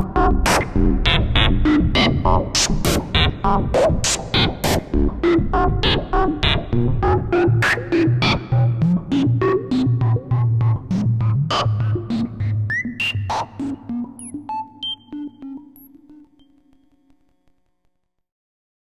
now.